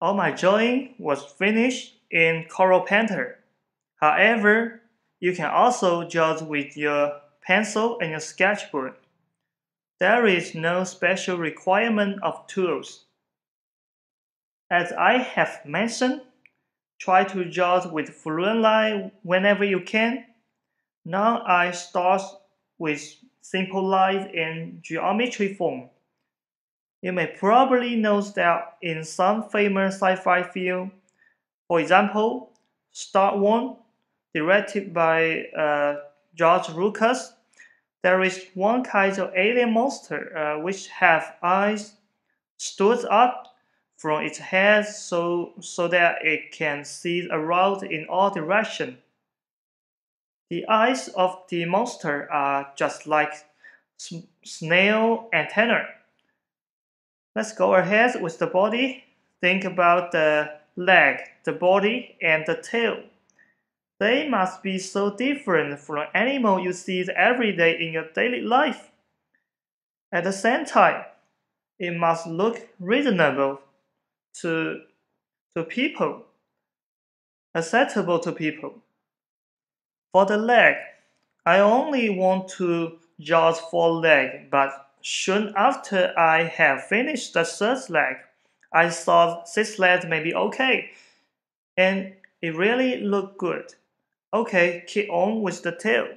All my drawing was finished in Corel Painter. However, you can also draw with your pencil and your sketchbook. There is no special requirement of tools. As I have mentioned, try to draw with fluent line whenever you can. Now I start with simple lines in geometry form. You may probably know that in some famous sci-fi film, for example, Star Wars, directed by uh, George Lucas, there is one kind of alien monster uh, which have eyes stood up from its head so, so that it can see around in all directions. The eyes of the monster are just like snail antennae. Let's go ahead with the body. Think about the leg, the body, and the tail. They must be so different from animal you see every day in your daily life. At the same time, it must look reasonable to, to people, acceptable to people. For the leg, I only want to draw four leg, but Soon after I have finished the third leg, I thought this leg may be okay, and it really looked good. Okay, keep on with the tail.